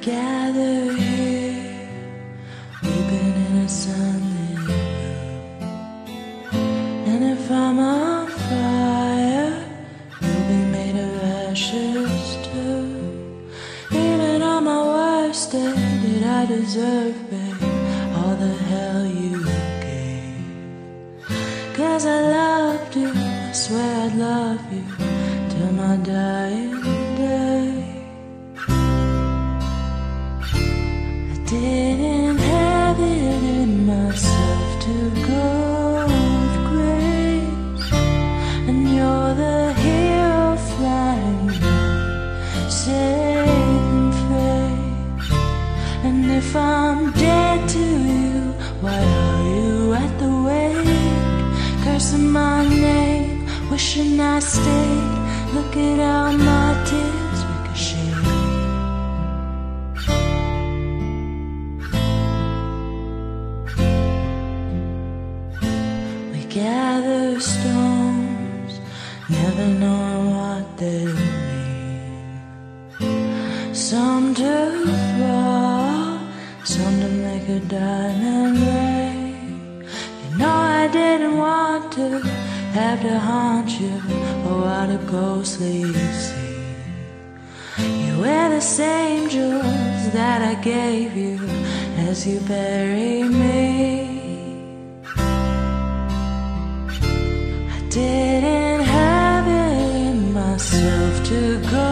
gather here, weeping in a sunlit room. And if I'm on fire, you'll be made of ashes too. Even on my worst day, did I deserve, babe, all the hell you gave? Cause I loved you, I swear I'd love you till my dying if I'm dead to you, why are you at the wake? Cursing my name, wishing I stayed. Look at how my tears gather stones, never knowing what they mean. Some to throw, some to make a diamond ring. You know I didn't want to have to haunt you, or what a ghostly scene. You wear the same jewels that I gave you as you bury me. Didn't have it in myself to go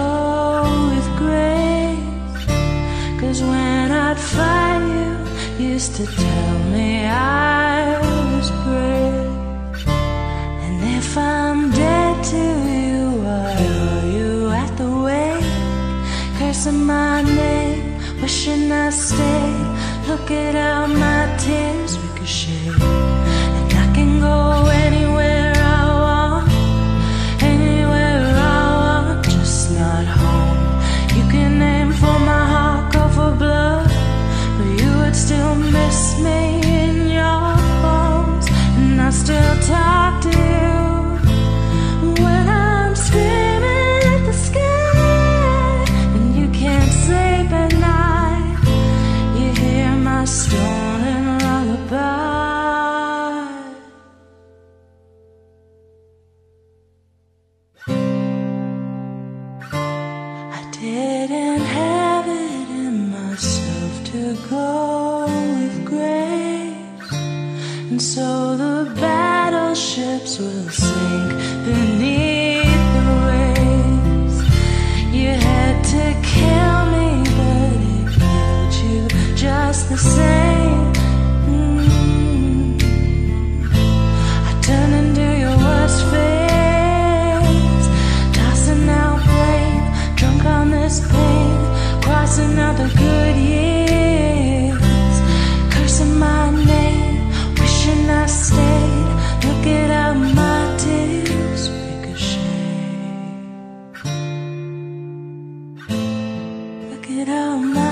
with grace. Cause when I'd fight you, used to tell me I was brave. And if I'm dead to you, why are you at the wake? Cursing my name, wishing I stayed. Look at how my tears ricochet. Didn't have it in myself to go with grace, and so the it out.